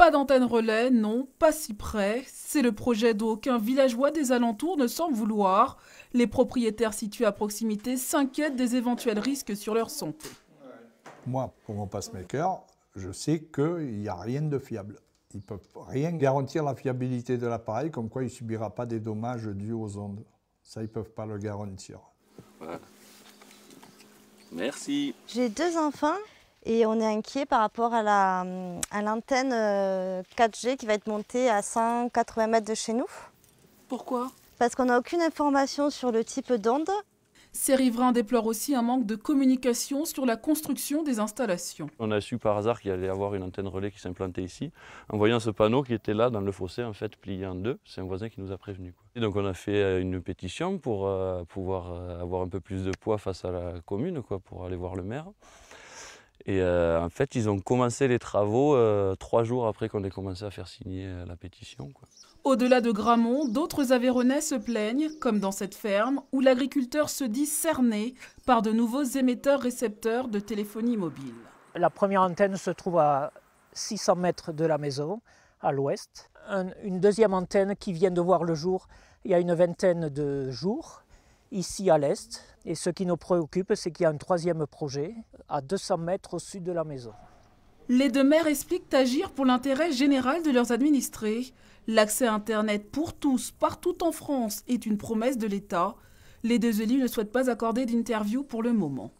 Pas d'antenne relais, non, pas si près. C'est le projet d'aucun villageois des alentours ne semble vouloir. Les propriétaires situés à proximité s'inquiètent des éventuels risques sur leur santé. Moi, pour mon pacemaker, je sais qu'il n'y a rien de fiable. Ils ne peuvent rien garantir la fiabilité de l'appareil, comme quoi il ne subira pas des dommages dus aux ondes. Ça, ils ne peuvent pas le garantir. Merci. J'ai deux enfants et on est inquiet par rapport à l'antenne 4G euh, qui va être montée à 180 mètres de chez nous. Pourquoi? Parce qu'on n'a aucune information sur le type d'onde ces riverains déplorent aussi un manque de communication sur la construction des installations. On a su par hasard qu'il allait y avoir une antenne relais qui s'implantait ici. En voyant ce panneau qui était là dans le fossé, en fait, plié en deux, c'est un voisin qui nous a prévenus. donc on a fait euh, une pétition pour euh, pouvoir avoir un peu plus de poids face à la commune, quoi, pour aller voir le maire. Et en fait, ils ont commencé les travaux trois jours après qu'on ait commencé à faire signer la pétition. Au-delà de Gramont, d'autres Aveyronais se plaignent, comme dans cette ferme, où l'agriculteur se dit cerné par de nouveaux émetteurs-récepteurs de téléphonie mobile. La première antenne se trouve à 600 mètres de la maison, à l'ouest. une deuxième antenne qui vient de voir le jour il y a une vingtaine de jours, ici à l'est. Et ce qui nous préoccupe, c'est qu'il y a un troisième projet à 200 mètres au sud de la maison. Les deux maires expliquent agir pour l'intérêt général de leurs administrés. L'accès à Internet pour tous, partout en France, est une promesse de l'État. Les deux élus ne souhaitent pas accorder d'interview pour le moment.